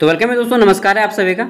तो वेलकम है दोस्तों, नमस्कार है आप सभी का।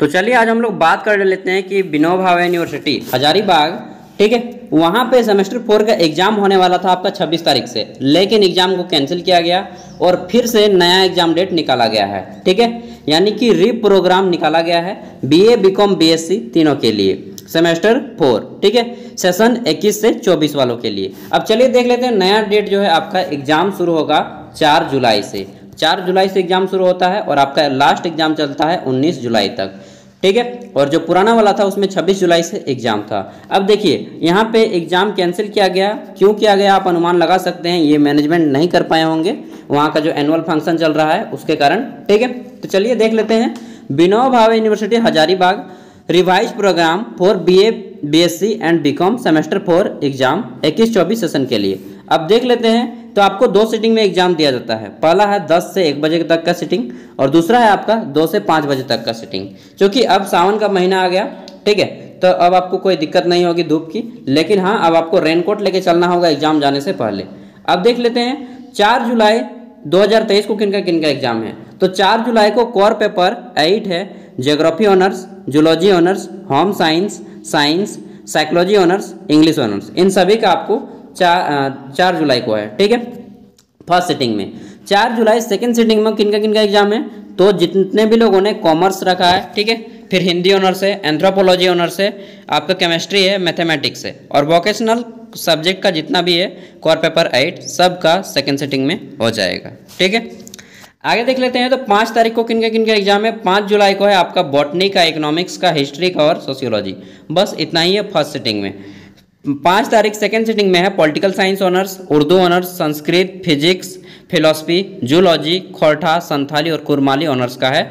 तो चलिए आज हम लोग बात कर लेते हैं कि विनोब भावे यूनिवर्सिटी हजारीबाग, ठीक है, वहाँ पे सेमेस्टर फोर का एग्ज़ाम होने वाला था आपका 26 तारीख से, लेकिन एग्ज़ाम को कैंसिल किया गया और फिर से नया एग्ज़ाम डेट निकाला गया है, ठीक है, यानी कि री प्रोग्राम निकाला गया है बी ए बी तीनों के लिए सेमेस्टर फोर ठीक है सेशन 21 से 24 वालों के लिए। अब चलिए देख लेते हैं, नया डेट जो है आपका एग्ज़ाम शुरू होगा चार जुलाई से। चार जुलाई से एग्ज़ाम शुरू होता है और आपका लास्ट एग्ज़ाम चलता है उन्नीस जुलाई तक। ठीक है? और जो पुराना वाला था उसमें 26 जुलाई से एग्ज़ाम था। अब देखिए, यहाँ पे एग्ज़ाम कैंसिल किया गया। क्यों किया गया? आप अनुमान लगा सकते हैं। ये मैनेजमेंट नहीं कर पाए होंगे। वहाँ का जो एनुअल फ़ंक्शन चल रहा है, उसके कारण। ठीक है? तो चलिए देख लेते हैं। Vinoba Bhave university Hazaribagh. Revise program for B A B S C and B com semester four exam, इक्कीस चौबीस सेशन के लिए। अब देख लेते हैं। तो आपको दो सीटिंग में एग्ज़ाम दिया जाता है। पहला है 10 से 1 बजे तक का सीटिंग और दूसरा है आपका 2 से 5 बजे तक का सीटिंग क्योंकि अब सावन का महीना आ गया, ठीक है? तो अब आपको कोई दिक्कत नहीं होगी धूप की, लेकिन हाँ अब आपको रेनकोट लेके चलना होगा एग्ज़ाम जाने से पहले। अब देख लेते हैं, चार जुलाई 2023 को किनका किनका एग्ज़ाम है? तो चार जुलाई को कोर पेपर एट है geography honours zoology honours home science science psychology honours English honours इन सभी का आपको चार चार जुलाई को है, ठीक है? फ़र्स्ट सिटिंग में। चार जुलाई सेकेंड सिटिंग में किनका किनका एग्ज़ाम है? तो जितने भी लोगों ने कॉमर्स रखा है, ठीक है? फिर हिंदी ऑनर्स है एंथ्रोपोलॉजी ऑनर्स है, आपका केमिस्ट्री है मैथमेटिक्स है। और वोकेशनल सब्जेक्ट का जितना भी है कोर पेपर एट सब का सेकेंड सेटिंग में हो जाएगा, ठीक है? आगे देख लेते हैं तो पाँच तारीख को किन किनका किनका एग्ज़ाम है? पाँच जुलाई को है आपका बॉटनी का इकोनॉमिक्स का हिस्ट्री का और सोशियोलॉजी बस इतना ही है फ़र्स्ट सेटिंग में। पाँच तारीख सेकेंड सिटिंग में है political science honours Urdu honours Sanskrit physics philosophy zoology Khortha, Santhali और कुरमाली ऑनर्स का है।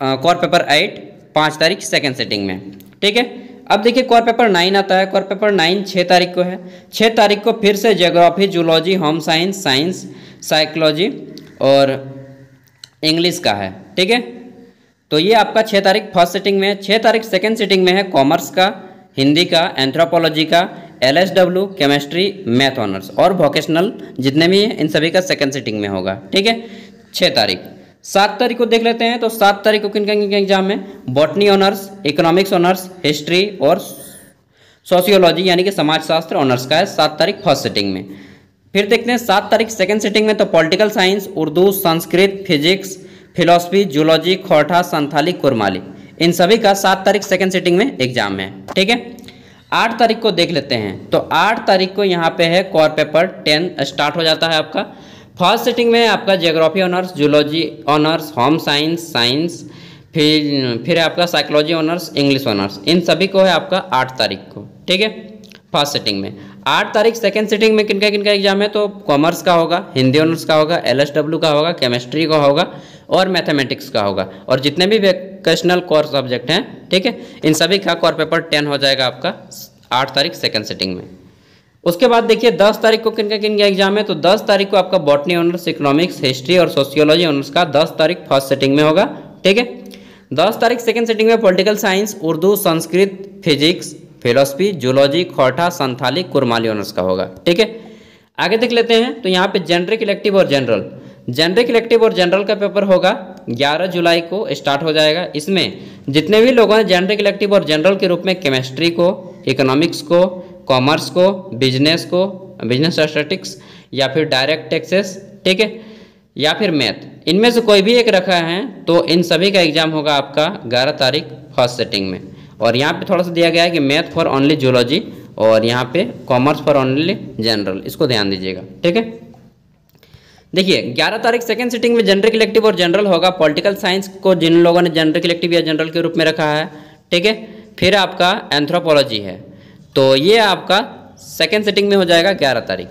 कॉर पेपर एट पाँच तारीख सेकेंड सिटिंग में। ठीक है? अब देखिए कॉर पेपर नाइन आता है। कॉर पेपर नाइन छः तारीख को है। छः तारीख को फिर से geography zoology home science science psychology और इंग्लिश का है। ठीक है? तो ये आपका छः तारीख फ़र्स्ट सेटिंग में है। छः तारीख सेकेंड सेटिंग में है कॉमर्स का। हिंदी का एंथ्रोपोलॉजी का L S W chemistry math honours और वोकेशनल जितने भी हैं, इन सभी का सेकेंड सिटिंग में होगा, ठीक है? छः तारीख। सात तारीख को देख लेते हैं तो सात तारीख को किन किन एग्ज़ाम है? Botany honours economics honours history और सोशियोलॉजी यानी कि समाजशास्त्र ऑनर्स का है, सात तारीख फ़र्स्ट सिटिंग में। फिर देखते हैं, सात तारीख सेकेंड सिटिंग में तो political science Urdu, Sanskrit physics philosophy zoology Khortha Santhali, Kurmali. इन सभी का सात तारीख सेकेंड सिटिंग में एग्ज़ाम है, ठीक है? आठ तारीख को देख लेते हैं। तो आठ तारीख को यहाँ पे है कॉर पेपर टेन स्टार्ट हो जाता है आपका। फ़र्स्ट सिटिंग में आपका geography honours zoology honours home science science फिर फिर आपका साइकोलॉजी ऑनर्स इंग्लिश ऑनर्स इन सभी को है आपका आठ तारीख को, ठीक है? फ़र्स्ट सिटिंग में। आठ तारीख सेकेंड सिटिंग में किनका किनका एग्ज़ाम है? तो कॉमर्स का होगा, हिंदी ऑनर्स का होगा एलएसडब्ल्यू का होगा केमिस्ट्री का होगा और मैथमेटिक्स का होगा। और जितने भी वोकेशनल कोर सब्जेक्ट हैं, ठीक है? इन सभी का कोर पेपर टेन हो जाएगा आपका आठ तारीख सेकेंड सिटिंग में। उसके बाद देखिए, दस तारीख को किन का किन का एग्ज़ाम है? तो दस तारीख को आपका बॉटनी ऑनर्स इकोनॉमिक्स हिस्ट्री और सोशियोलॉजी ऑनर्स का दस तारीख फ़र्स्ट सेटिंग में होगा, ठीक है? दस तारीख सेकेंड सेटिंग में political science Urdu, Sanskrit physics philosophy zoology Khortha, Santhali, Kurmali honours का होगा, ठीक है? आगे देख लेते हैं तो यहाँ पे जेनरिक इलेक्टिव और जनरल जेनरिक इलेक्टिव और जनरल का पेपर होगा 11 जुलाई को स्टार्ट हो जाएगा। इसमें जितने भी लोगों ने जेनरिक इलेक्टिव और जनरल के रूप में, केमिस्ट्री को, इकोनॉमिक्स को, कॉमर्स को, बिज़नेस को, बिज़नेस स्टैटिस्टिक्स या फिर डायरेक्ट टैक्सेस, ठीक है, या फिर मैथ, इनमें से कोई भी एक रखा है तो इन सभी का एग्ज़ाम होगा आपका ग्यारह तारीख फ़र्स्ट सेटिंग में। और यहाँ पे थोड़ा सा दिया गया है कि मैथ फॉर ओनली जूलॉजी और यहाँ पे कॉमर्स फॉर ओनली जनरल, इसको ध्यान दीजिएगा, ठीक है? देखिए 11 तारीख सेकेंड सिटिंग में जनरल इलेक्टिव और जनरल होगा। पॉलिटिकल साइंस को जिन लोगों ने जनरल इलेक्टिव या जनरल के रूप में रखा है, ठीक है? फिर आपका एंथ्रोपोलॉजी है। तो ये आपका सेकेंड सिटिंग में हो जाएगा 11 तारीख।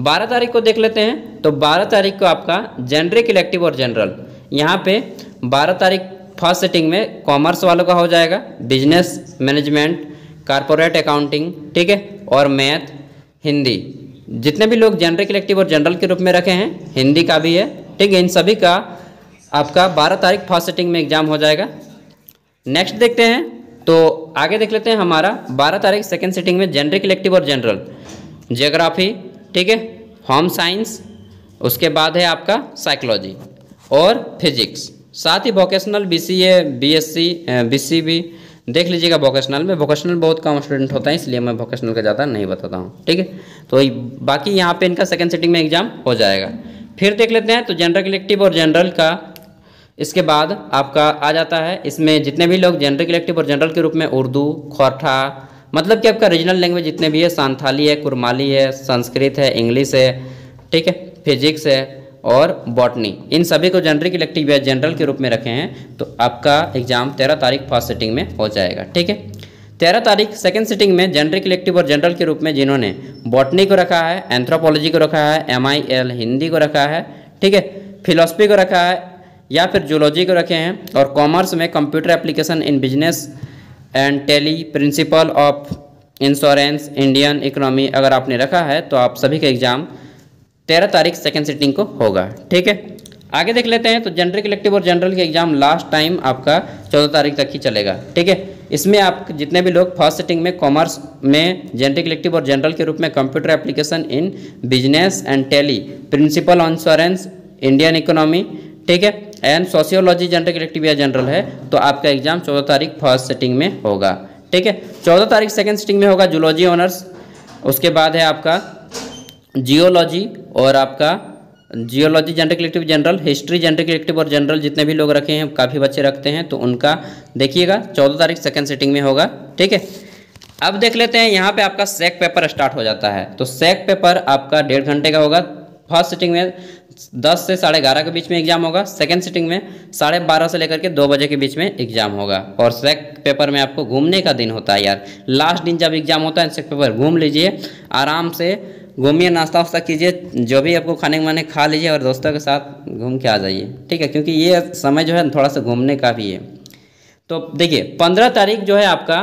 12 तारीख को देख लेते हैं तो 12 तारीख को आपका जनरिक इलेक्टिव और जनरल यहाँ पे 12 तारीख फ़र्स्ट सिटिंग में कॉमर्स वालों का हो जाएगा बिज़नेस मैनेजमेंट कारपोरेट अकाउंटिंग ठीक है? और मैथ हिंदी। जितने भी लोग जनरल इलेक्टिव और जनरल के रूप में रखे हैं, हिंदी का भी है, ठीक है, इन सभी का आपका 12 तारीख फ़र्स्ट सेटिंग में एग्ज़ाम हो जाएगा। नेक्स्ट देखते हैं तो आगे देख लेते हैं हमारा 12 तारीख सेकेंड सेटिंग में जनरल इलेक्टिव और जनरल जियोग्राफी ठीक है होम साइंस उसके बाद है आपका साइकोलॉजी और फिजिक्स साथ ही vocational B C A B S C B C B देख लीजिएगा वोकेशनल में। वोकेशनल बहुत कम स्टूडेंट होता है, इसलिए मैं वोकेशनल का ज़्यादा नहीं बताता हूँ, ठीक है? तो बाकी यहाँ पे इनका सेकेंड सेटिंग में एग्ज़ाम हो जाएगा। फिर देख लेते हैं तो जनरल कलेक्टिव और जनरल का, इसके बाद आपका आ जाता है। इसमें जितने भी लोग जनरल कलेक्टिव और जनरल के रूप में उर्दू, खोरठा मतलब कि आपका रीजनल लैंग्वेज जितने भी है, सांथाली है, कुरमाली है, संस्कृत है, इंग्लिश है, ठीक है फिजिक्स है और बॉटनी इन सभी को जनरल इलेक्टिव या जनरल के रूप में रखे हैं तो आपका एग्ज़ाम तेरह तारीख फ़र्स्ट सिटिंग में हो जाएगा, ठीक है? तेरह तारीख सेकेंड सिटिंग में जनरल इलेक्टिव और जनरल के रूप में जिन्होंने बॉटनी को रखा है एंथ्रोपोलॉजी को रखा है एमआईएल हिंदी को रखा है, ठीक है? फिलोसफी को रखा है, या फिर जूलॉजी को रखे हैं, और कॉमर्स में computer application in business and tally principle of insurance Indian economy अगर आपने रखा है तो आप सभी का एग्ज़ाम तेरह तारीख सेकेंड सिटिंग को होगा, ठीक है? आगे देख लेते हैं तो जनरल कलेक्टिव और जनरल के एग्ज़ाम लास्ट टाइम आपका चौदह तारीख तक ही चलेगा, ठीक है? इसमें आप जितने भी लोग फ़र्स्ट सेटिंग में कॉमर्स में जनरल कलेक्टिव और जनरल के रूप में computer application in business and tally principle insurance Indian economy ठीक है? एंड सोशियोलॉजी जनरल कलेक्टिव या जनरल है तो आपका एग्ज़ाम चौदह तारीख फ़र्स्ट सेटिंग में होगा, ठीक है? चौदह तारीख सेकेंड सिटिंग में होगा जूलॉजी ऑनर्स उसके बाद है आपका जियोलॉजी और आपका geology general collective general, history general collective और जनरल जितने भी लोग रखे हैं, काफ़ी बच्चे रखते हैं तो उनका देखिएगा, चौदह तारीख सेकेंड सिटिंग में होगा, ठीक है? अब देख लेते हैं, यहाँ पे आपका सेक पेपर स्टार्ट हो जाता है। तो सेक पेपर आपका डेढ़ घंटे का होगा। फ़र्स्ट सिटिंग में दस से साढ़े ग्यारह के बीच में एग्ज़ाम होगा। सेकेंड सिटिंग में साढ़े बारह से लेकर के दो बजे के बीच में एग्ज़ाम होगा। और सेक पेपर में आपको घूमने का दिन होता है यार। लास्ट दिन जब एग्ज़ाम होता है सेक पेपर घूम लीजिए। आराम से घूमिए नाश्ता वास्ता कीजिए, जो भी आपको खाने के माने खा लीजिए और दोस्तों के साथ घूम के आ जाइए, ठीक है? क्योंकि ये समय जो है थोड़ा सा घूमने का भी है। तो देखिए, पंद्रह तारीख जो है आपका,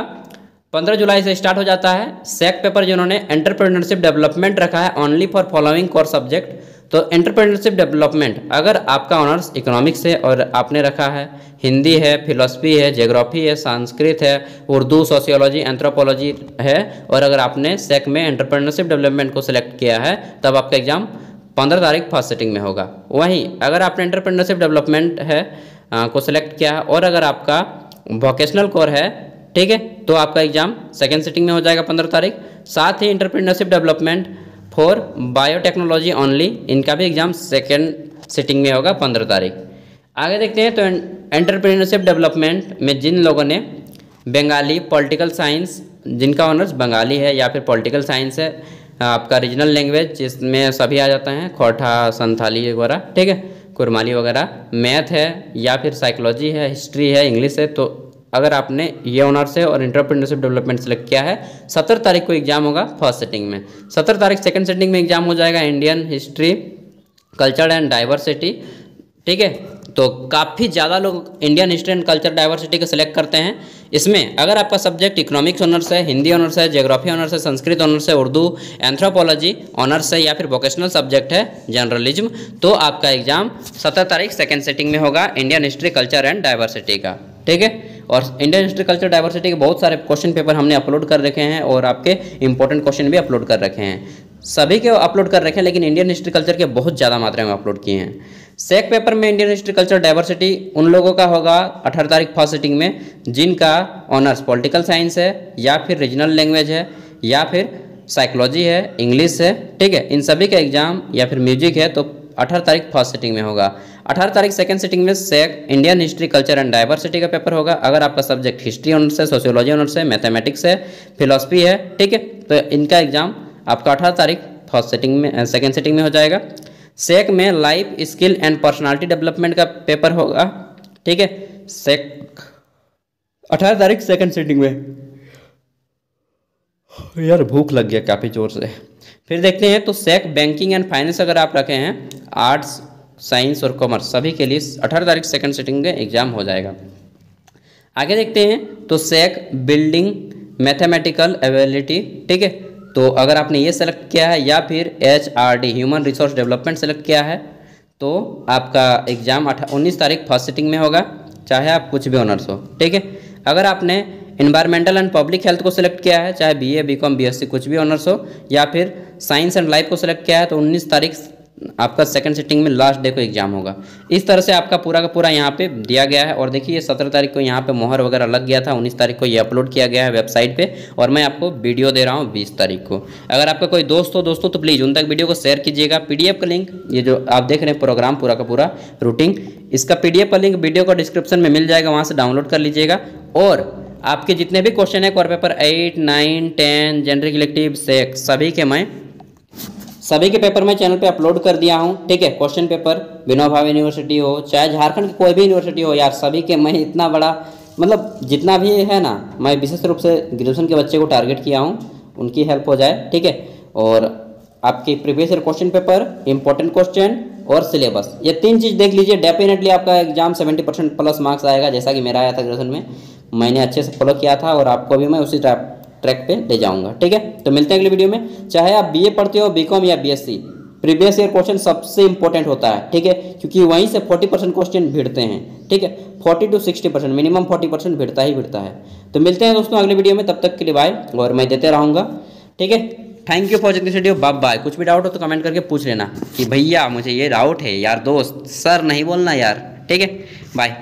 पंद्रह जुलाई से स्टार्ट हो जाता है। सेक पेपर जिन्होंने, एंटरप्रेन्योरशिप डेवलपमेंट रखा है, only for following core subject. तो एंटरप्रेन्योरशिप डेवलपमेंट अगर आपका ऑनर्स इकोनॉमिक्स है और आपने रखा है हिंदी है फिलोसफी है जोग्राफी है संस्कृत है उर्दू सोशियोलॉजी एंथ्रोपोलॉजी है और अगर आपने सेक में एंटरप्रेन्योरशिप डेवलपमेंट को सिलेक्ट किया है तब आपका एग्ज़ाम पंद्रह तारीख फ़र्स्ट सेटिंग में होगा। वहीं अगर आपने एंटरप्रेन्योरशिप डेवलपमेंट है आ, को सिलेक्ट किया है और अगर आपका वोकेशनल कोर है ठीक है तो आपका एग्ज़ाम सेकेंड सिटिंग में हो जाएगा पंद्रह तारीख। साथ ही entrepreneurship development for biotechnology only इनका भी एग्ज़ाम सेकेंड सिटिंग में होगा, पंद्रह तारीख। आगे देखते हैं तो एंटरप्रेन्योरशिप डेवलपमेंट में जिन लोगों ने बंगाली पॉलिटिकल साइंस जिनका ऑनर्स बंगाली है या फिर पॉलिटिकल साइंस है, आपका रीजनल लैंग्वेज जिसमें सभी आ जाते हैं, खोठा, संथाली वगैरह, ठीक है? कुरमाली वगैरह मैथ है या फिर साइकोलॉजी है हिस्ट्री है इंग्लिश है तो अगर आपने ये ऑनर्स है और इंटरप्रेन्योरशिप डेवलपमेंट सेलेक्ट किया है सत्तर तारीख को एग्ज़ाम होगा फ़र्स्ट सेटिंग में। सत्तर तारीख सेकंड सेटिंग में एग्ज़ाम हो जाएगा Indian history culture and diversity ठीक है? तो काफ़ी ज़्यादा लोग Indian history and culture diversity को सिलेक्ट करते हैं। इसमें अगर आपका सब्जेक्ट इकोनॉमिक्स ऑनर्स है हिंदी ऑनर्स है जोग्राफी ऑनर्स है संस्कृत ऑनर्स है उर्दू एंथ्रोपोलॉजी ऑनर्स है या फिर वोकेशनल सब्जेक्ट है जर्नलिज्म तो आपका एग्ज़ाम सत्रह तारीख सेकेंड सेटिंग में होगा Indian history culture and diversity का। ठीक है? और इंडियन हिस्ट्री कल्चर डाइवर्सिटी के बहुत सारे क्वेश्चन पेपर हमने अपलोड कर रखे हैं और आपके इंपॉर्टेंट क्वेश्चन भी अपलोड कर रखे हैं। सभी के अपलोड कर रखे हैं, लेकिन इंडियन हिस्ट्री कल्चर के बहुत ज़्यादा मात्रा में अपलोड किए हैं। सेक पेपर में इंडियन हिस्ट्री कल्चर डाइवर्सिटी उन लोगों का होगा अठारह तारीख फ़र्स्ट सिटिंग में, जिनका ऑनर्स पॉलिटिकल साइंस है, या फिर रीजनल लैंग्वेज है, या फिर साइकोलॉजी है इंग्लिश है, ठीक है? इन सभी का एग्ज़ाम या फिर म्यूज़िक है तो अठारह तारीख फ़र्स्ट सिटिंग में होगा। अठारह तारीख सेकंड सिटिंग में SEC Indian history culture and diversity का पेपर होगा। अगर आपका सब्जेक्ट हिस्ट्री ऑनर्स है सोशियोलॉजी ऑनर्स है मैथमेटिक्स है फिलोसफी है, ठीक है? तो इनका एग्ज़ाम आपका अठारह तारीख फ़र्स्ट सेटिंग में सेकेंड सेटिंग में हो जाएगा। सेक में life skill and personality development का पेपर होगा, ठीक है? सेक अठारह तारीख सेकेंड सेटिंग में। यार, भूख लग गया काफ़ी ज़ोर से। फिर देखते हैं तो सेक बैंकिंग एंड फाइनेंस अगर आप रखे हैं आर्ट्स साइंस और कॉमर्स, सभी के लिए अठारह तारीख सेकंड सिटिंग में एग्ज़ाम हो जाएगा। आगे देखते हैं तो सेक बिल्डिंग मैथमेटिकल एबिलिटी ठीक है? तो अगर आपने ये सेलेक्ट किया है या फिर H R D human resource development select किया है तो आपका एग्ज़ाम अठा, उन्नीस तारीख फ़र्स्ट सिटिंग में होगा, चाहे आप कुछ भी ऑनर्स हो, ठीक है? अगर आपने इन्वायरमेंटल एंड पब्लिक हेल्थ को सिलेक्ट किया है, चाहे B A B com B S C कुछ भी ऑनर्स हो, या फिर साइंस एंड लाइफ को सिलेक्ट किया है तो उन्नीस तारीख आपका सेकंड सेटिंग में लास्ट डे को एग्ज़ाम होगा। इस तरह से आपका पूरा का पूरा यहाँ पे दिया गया है और देखिए सत्रह तारीख को यहाँ पे मोहर वगैरह लग गया था, उन्नीस तारीख को ये अपलोड किया गया है वेबसाइट पे और मैं आपको वीडियो दे रहा हूँ बीस तारीख को। अगर आपका कोई दोस्त हो, दोस्तों तो प्लीज़ उन तक वीडियो को शेयर कीजिएगा। पीडीएफ का लिंक ये जो आप देख रहे हैं प्रोग्राम पूरा का पूरा रूटीन इसका पीडीएफ का लिंक वीडियो का डिस्क्रिप्शन में मिल जाएगा, वहाँ से डाउनलोड कर लीजिएगा। और आपके जितने भी क्वेश्चन है core paper eight nine ten general elective sex सभी के मैं सभी के पेपर मैं चैनल पे अपलोड कर दिया हूँ, ठीक है? क्वेश्चन पेपर विनोद भावे यूनिवर्सिटी हो, चाहे झारखंड की कोई भी यूनिवर्सिटी हो, यार सभी के मैं इतना बड़ा मतलब जितना भी है ना, मैं विशेष रूप से ग्रेजुएशन के बच्चे को टारगेट किया हूँ, उनकी हेल्प हो जाए, ठीक है? और आपके previous year question paper important question और सिलेबस ये तीन चीज़ देख लीजिए डेफिनेटली आपका exam seventy percent plus marks आएगा, जैसा कि मेरा आया था ग्रेजुएशन में, मैंने अच्छे से फॉलो किया था और आपको भी मैं उसी टाइप ट्रैक पे ले जाऊँगा, ठीक है? तो मिलते हैं अगले वीडियो में। चाहे आप बीए पढ़ते हो बीकॉम या B S C previous year question सबसे इंपॉर्टेंट होता है, ठीक है? क्योंकि वहीं से 40 परसेंट क्वेश्चन भिड़ते हैं, ठीक है? 40 टू 60 परसेंट मिनिमम 40 परसेंट भिड़ता ही भिड़ता है। तो मिलते हैं दोस्तों अगले वीडियो में, तब तक के लिए बाय और मैं देते रहूँगा, ठीक है? Thank you for watching this video bye bye कुछ भी डाउट हो तो कमेंट करके पूछ लेना कि भैया, मुझे ये डाउट है, यार दोस्त सर नहीं बोलना यार, ठीक है? बाय